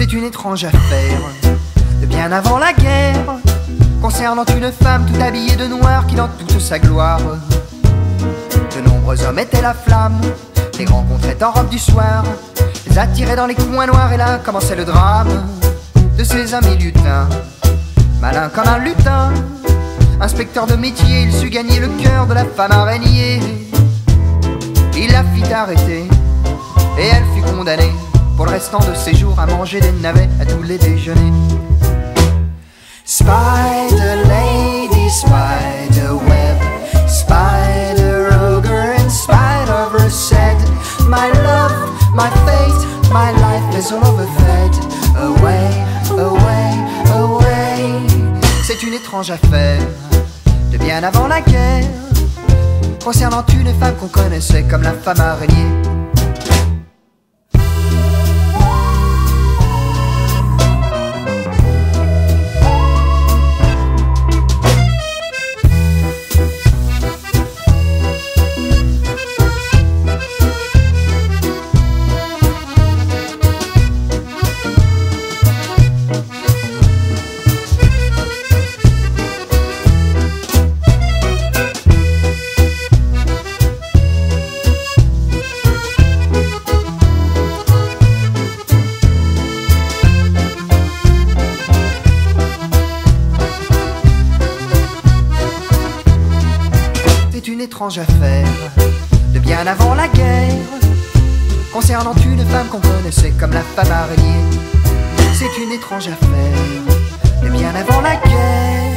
étrange affaire de bien avant la guerre, concernant une femme tout habillée de noir qui dans toute sa gloire. De nombreux hommes étaient la flamme, les rencontraient en robe du soir, les attiraient dans les coins noirs et là commençait le drame de ces amis lutins. Malin comme un lutin, inspecteur de métier, il sut gagner le cœur de la femme araignée. Il la fit arrêter restant de ses jours à manger des navets à tous les déjeuners. Spider lady, spider web, spider ogre, and spider said, My love, my fate, my life is all overfed. Away, away, away. C'est une étrange affaire de bien avant la guerre, concernant une femme qu'on connaissait comme la femme araignée. Une étrange affaire de bien avant la guerre, concernant une femme qu'on connaissait comme la femme araignée. C'est une étrange affaire de bien avant la guerre,